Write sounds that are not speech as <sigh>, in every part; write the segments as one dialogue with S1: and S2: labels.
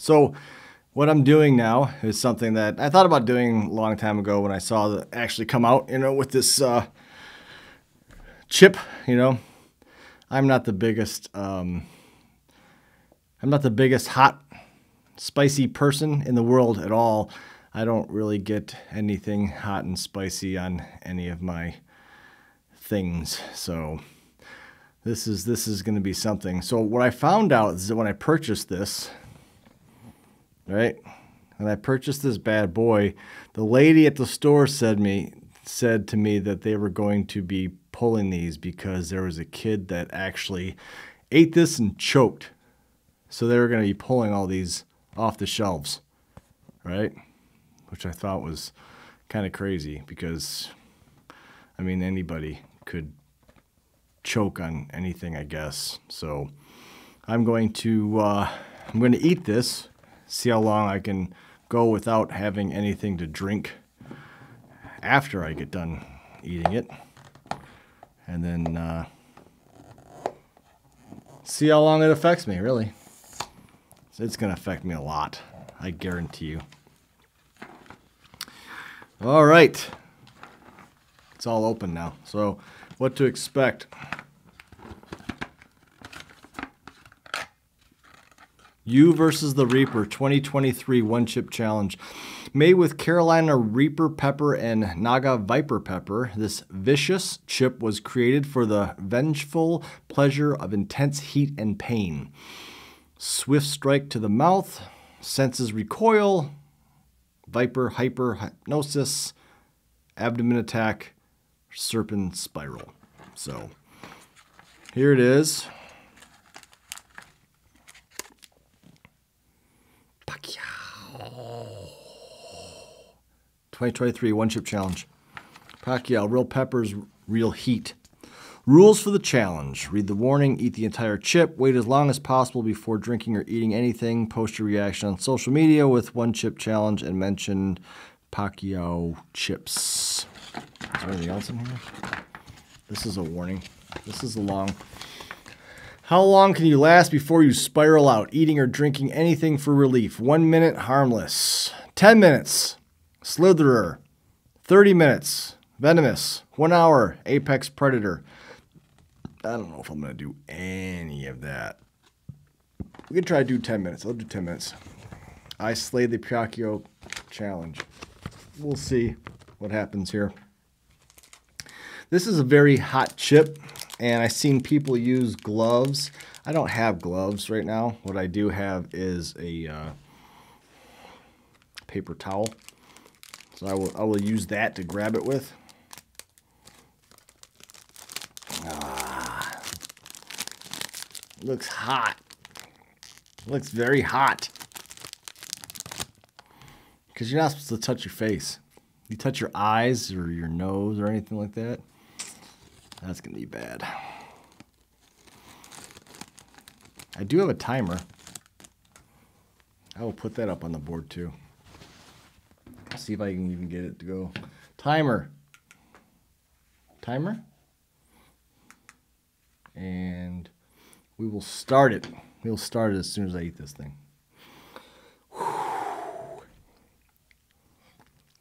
S1: So, what I'm doing now is something that I thought about doing a long time ago when I saw it actually come out, you know, with this uh, chip, you know. I'm not the biggest, um, I'm not the biggest hot, spicy person in the world at all. I don't really get anything hot and spicy on any of my things. So this is this is going to be something. So what I found out is that when I purchased this, right? And I purchased this bad boy, the lady at the store said me said to me that they were going to be pulling these because there was a kid that actually ate this and choked. So they were going to be pulling all these off the shelves, right? Which I thought was kind of crazy because I mean anybody could choke on anything, I guess. So I'm going to uh, I'm going to eat this, see how long I can go without having anything to drink after I get done eating it, and then uh, see how long it affects me. Really, it's going to affect me a lot. I guarantee you. All right. It's all open now. So, what to expect? You versus the Reaper 2023 One Chip Challenge. Made with Carolina Reaper pepper and Naga Viper pepper, this vicious chip was created for the vengeful pleasure of intense heat and pain. Swift strike to the mouth, senses recoil, Viper hyper hypnosis, abdomen attack, serpent spiral. So here it is. 2023 One Chip Challenge. Paqui, real peppers, real heat. Rules for the challenge. Read the warning, eat the entire chip, wait as long as possible before drinking or eating anything, post your reaction on social media with One Chip Challenge, and mention Paqui chips. Is there anything else in here? This is a warning. This is a long. How long can you last before you spiral out, eating or drinking anything for relief? One minute, harmless. Ten minutes, slitherer. Thirty minutes, venomous. One hour, apex predator. I don't know if I'm going to do any of that. We can try to do 10 minutes. I'll do 10 minutes. I slay the Paqui challenge. We'll see what happens here. This is a very hot chip, and I've seen people use gloves. I don't have gloves right now. What I do have is a uh, paper towel. So I will, I will use that to grab it with. Ah, looks hot. Looks very hot. Because you're not supposed to touch your face. You touch your eyes or your nose or anything like that, that's going to be bad. I do have a timer. I will put that up on the board too. See if I can even get it to go. Timer. Timer. And we will start it. We'll start it as soon as I eat this thing.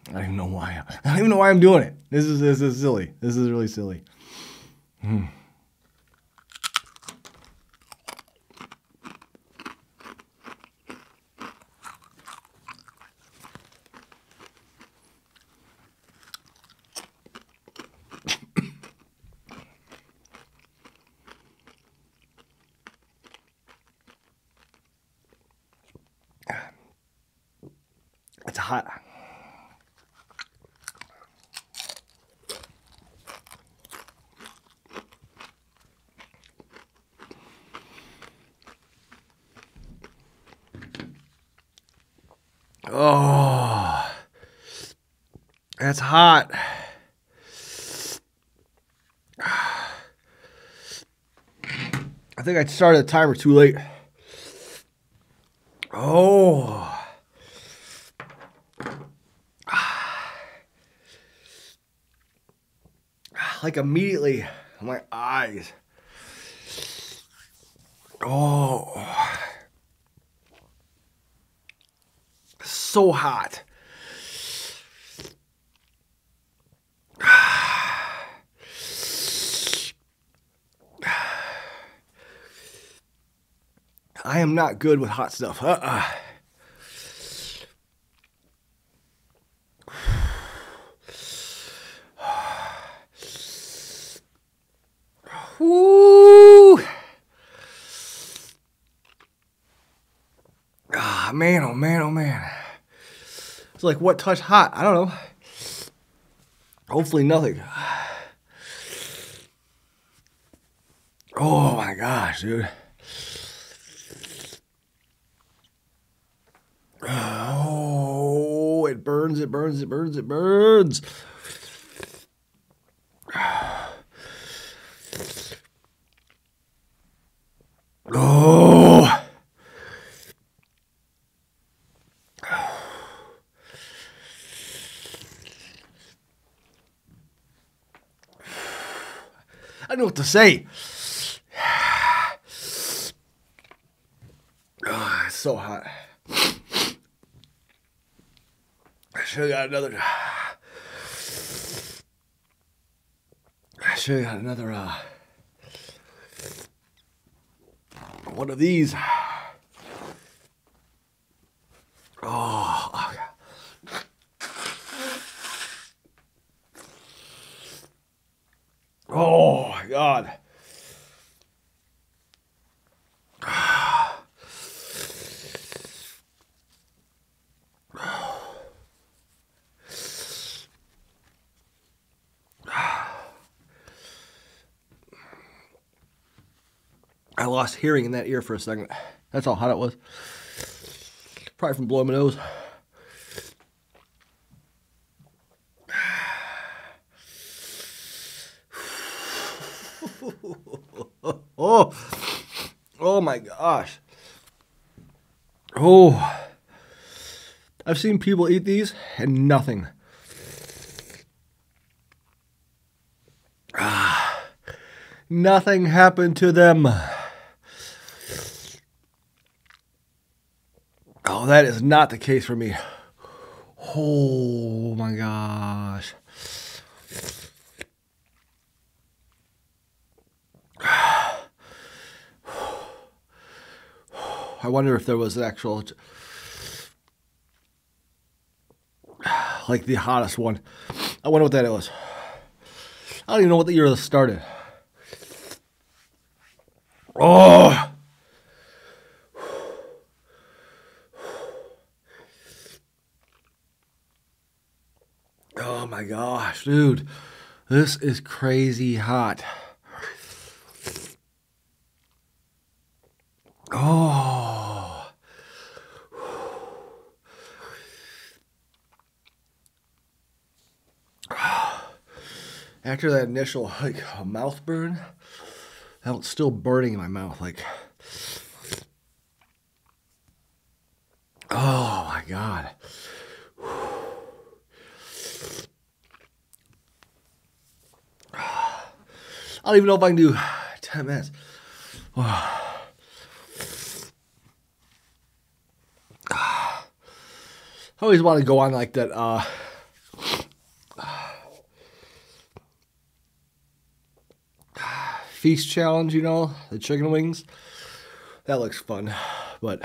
S1: I don't even know why. <laughs> I don't even know why I'm doing it. This is this is silly. This is really silly. Hmm. It's hot. Oh, that's hot. I think I started the timer too late. Oh. Like immediately, my eyes. Oh. so hot. <sighs> I am not good with hot stuff. Uh-uh. Woo! Ah, man, oh man, oh man. It's like what touch hot? I don't know. Hopefully nothing. Oh my gosh, dude. Oh, it burns, it burns, it burns, it burns. Oh. I don't know what to say. Oh, <sighs> it's so hot. I should have got another. <sighs> I should have got another. Uh, one of these. Oh, oh my God. I lost hearing in that ear for a second. That's how hot it was. Probably from blowing my nose. oh, oh my gosh. Oh, I've seen people eat these and nothing. Ah, nothing happened to them. Oh, that is not the case for me. Oh my gosh. I wonder if there was an actual, like the hottest one. I wonder what that was. I don't even know what the year this started. Oh. <sighs> Oh my gosh, dude. This is crazy hot. Oh. <sighs> After that initial like mouth burn, that was still burning in my mouth like Oh my god. <sighs> I don't even know if I can do 10 minutes. I <sighs> oh. Always want to go on like that uh, feast challenge, you know, the chicken wings. That looks fun, but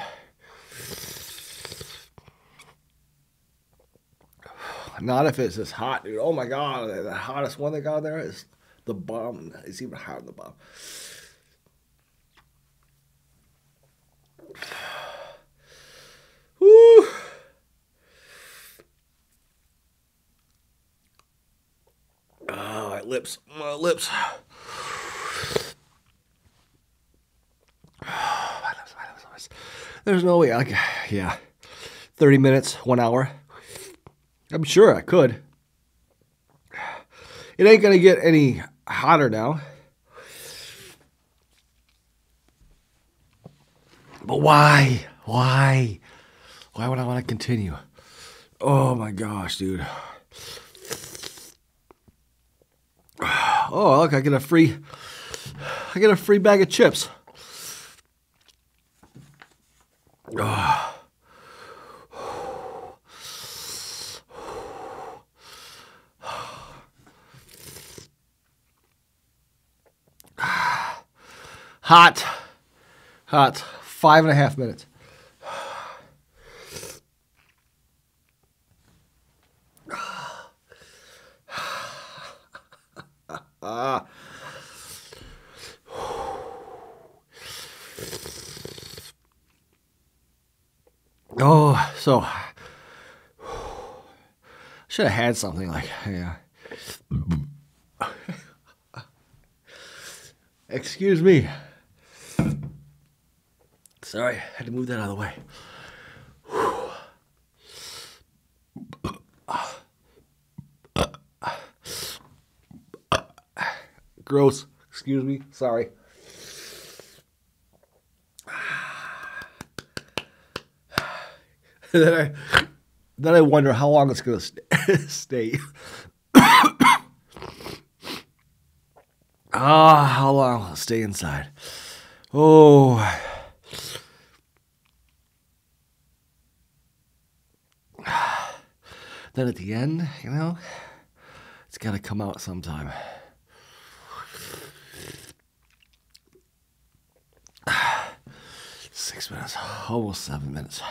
S1: not if it's this hot, dude. Oh my god, the hottest one they got there is the bomb. It's even hotter than the bomb. Woo! Oh, my lips, my lips. <sighs> There's no way I <sighs> yeah. 30 minutes, one hour. I'm sure I could. <sighs> It ain't gonna get any hotter now. But why? Why? Why would I want to continue? Oh my gosh, dude. Oh, look, I get a free, I get a free bag of chips. Oh. <sighs> Hot, hot, five and a half minutes. So <sighs> should have had something like yeah. <laughs> Excuse me. Sorry, I had to move that out of the way. <sighs> Gross. Excuse me. Sorry. <laughs> then I then I wonder how long it's gonna st- <laughs> stay. <coughs> Ah, how long will stay inside? Oh. <sighs> Then at the end, you know, it's got to come out sometime. <sighs> Six minutes, almost seven minutes.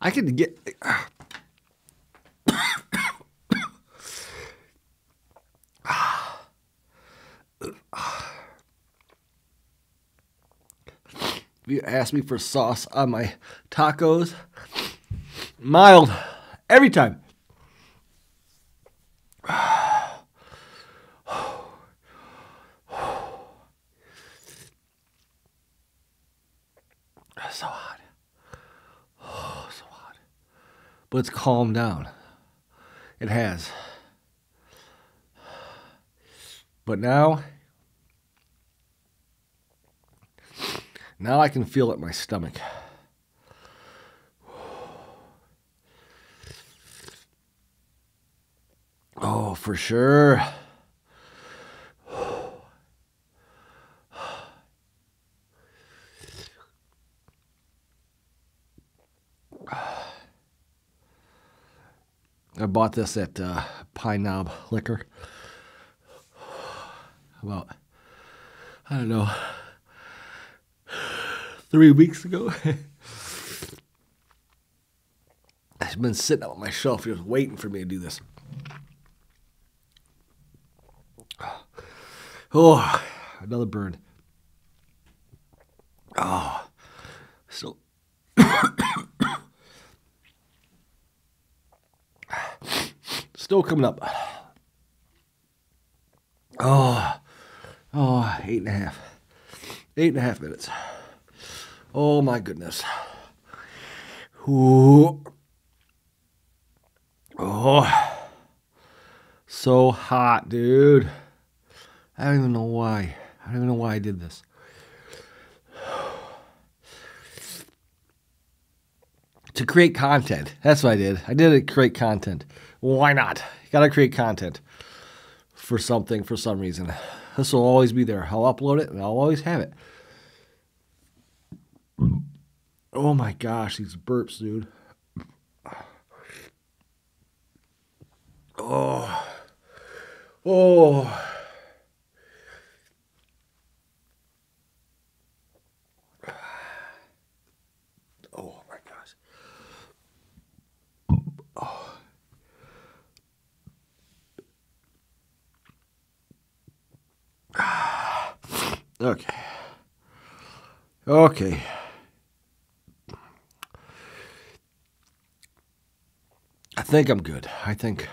S1: I can get. If you ask me for sauce on my tacos, mild every time. so hot. Oh, so hot. But it's calmed down. It has. But now, now I can feel it in my stomach. Oh, for sure. I bought this at uh, Pine Knob Liquor. About, I don't know, three weeks ago. it's been sitting on my shelf just waiting for me to do this. Oh, another burn. Oh, still. Still coming up. <sighs> Oh, oh, eight and a half. Eight and a half minutes. Oh my goodness. Ooh. Oh, so hot, dude. I don't even know why. I don't even know why I did this. <sighs> to create content. That's what I did. I did it to create content. Why not? You gotta create content for something for some reason. This will always be there. I'll upload it and I'll always have it. Oh my gosh, these burps, dude. Oh. Oh my gosh. Oh. Okay. Okay. I think I'm good. I think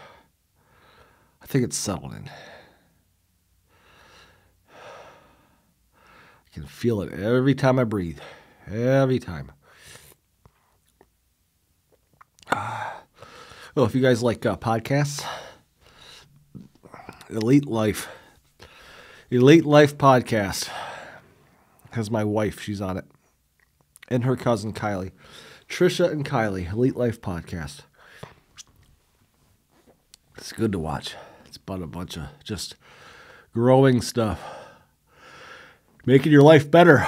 S1: I think it's settled in. I can feel it every time I breathe. Every time. <sighs> Oh, if you guys like uh, podcasts, Elite Life, Elite Life podcast has my wife. She's on it, and her cousin Kylie, Trisha and Kylie. Elite Life podcast. It's good to watch. It's about a bunch of just growing stuff, making your life better.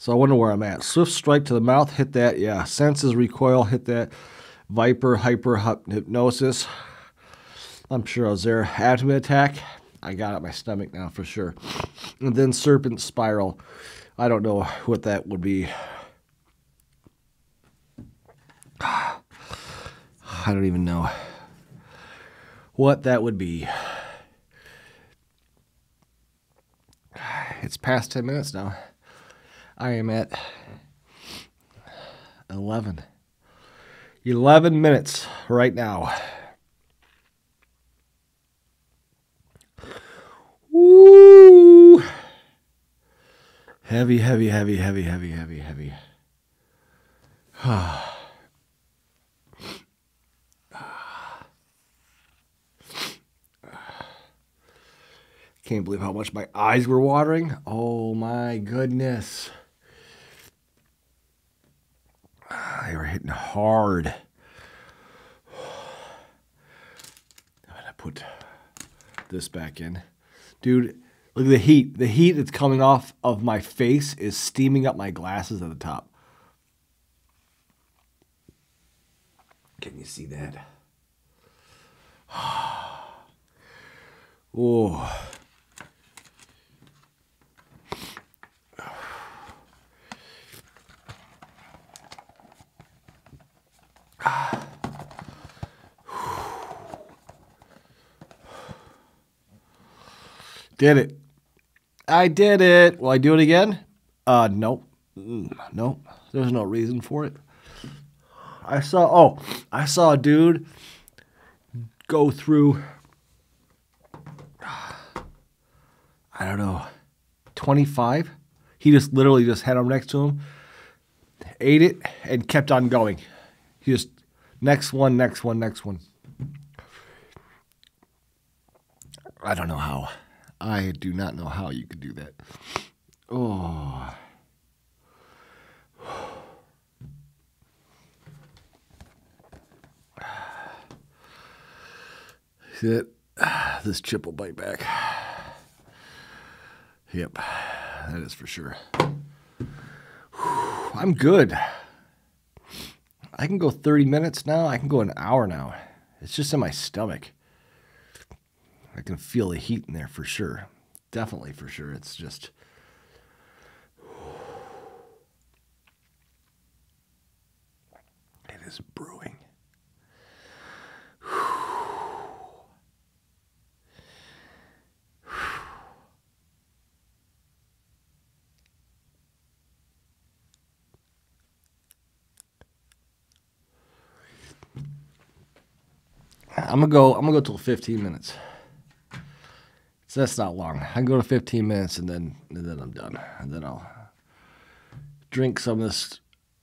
S1: So I wonder where I'm at. Swift strike to the mouth, hit that. Yeah. Senses recoil, hit that. Viper hyper hypnosis. I'm sure I was there. Atom attack. I got it my stomach now for sure. And then serpent spiral. I don't know what that would be. <sighs> I don't even know what that would be. <sighs> It's past 10 minutes now. I am at 11. 11 minutes right now. Woo! Heavy, heavy, heavy, heavy, heavy, heavy, heavy. <sighs> Can't believe how much my eyes were watering. Oh my goodness. <sighs> They were hitting hard. <sighs> I'm gonna put this back in. Dude, look at the heat. The heat that's coming off of my face is steaming up my glasses at the top. Can you see that? <sighs> Oh. Did <sighs> it. I did it. Will I do it again? Uh, nope. Mm, nope. There's no reason for it. I saw, oh, I saw a dude go through, I don't know, 25. He just literally just had him next to him, ate it, and kept on going. He just, next one, next one, next one. I don't know how. I do not know how you could do that. Oh. <sighs> See that? <sighs> This chip will bite back. Yep, that is for sure. I'm good. I can go 30 minutes now. I can go an hour now. It's just in my stomach. I can feel the heat in there for sure. Definitely for sure. It's just. <sighs> It is brewing. <sighs> I'm gonna go. I'm gonna go till 15 minutes. So that's not long. I can go to 15 minutes and then and then I'm done. And then I'll drink some of this.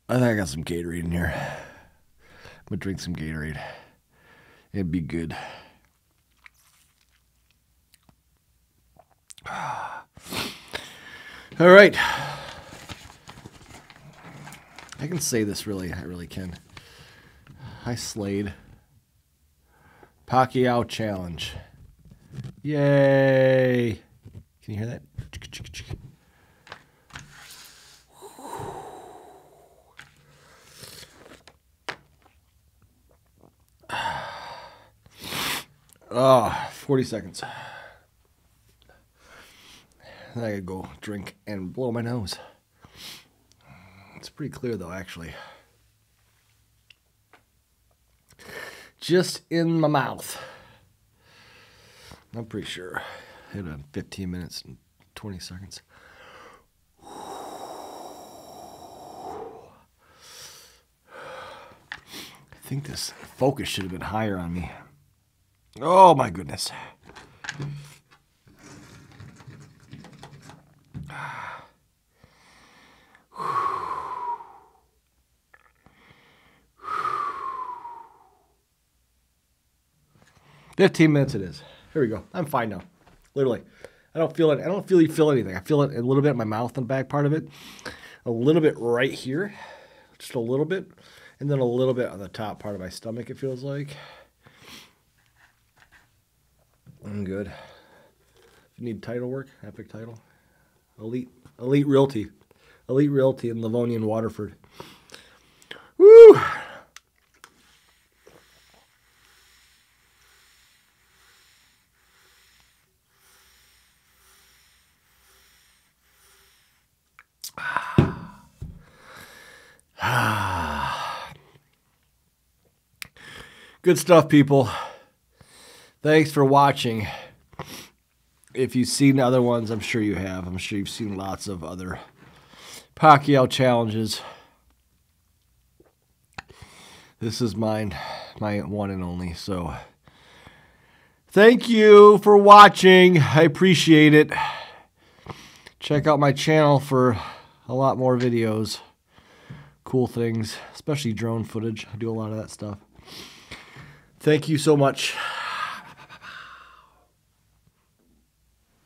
S1: I think I got some Gatorade in here. I'm gonna drink some Gatorade. It'd be good. <sighs> All right. I can say this really. I really can. I slayed. Paqui challenge. Yay! Can you hear that? Oh, 40 seconds. Then I could go drink and blow my nose. It's pretty clear though, actually. Just in my mouth. I'm pretty sure. Hit on 15 minutes and 20 seconds. I think this focus should have been higher on me. Oh my goodness. <sighs> Fifteen minutes it is. Here we go. I'm fine now. Literally. I don't feel it. I don't feel you feel anything. I feel it a little bit in my mouth and back part of it. A little bit right here. Just a little bit. And then a little bit on the top part of my stomach, it feels like. I'm good. If you need title work, epic title. Elite Elite Realty. Elite Realty in Livonian Waterford. Woo! <sighs> Good stuff, people. Thanks for watching. If you've seen other ones, I'm sure you have. I'm sure you've seen lots of other Paqui challenges. This is mine, my one and only. So thank you for watching. I appreciate it. Check out my channel for a lot more videos cool things, especially drone footage. I do a lot of that stuff. Thank you so much.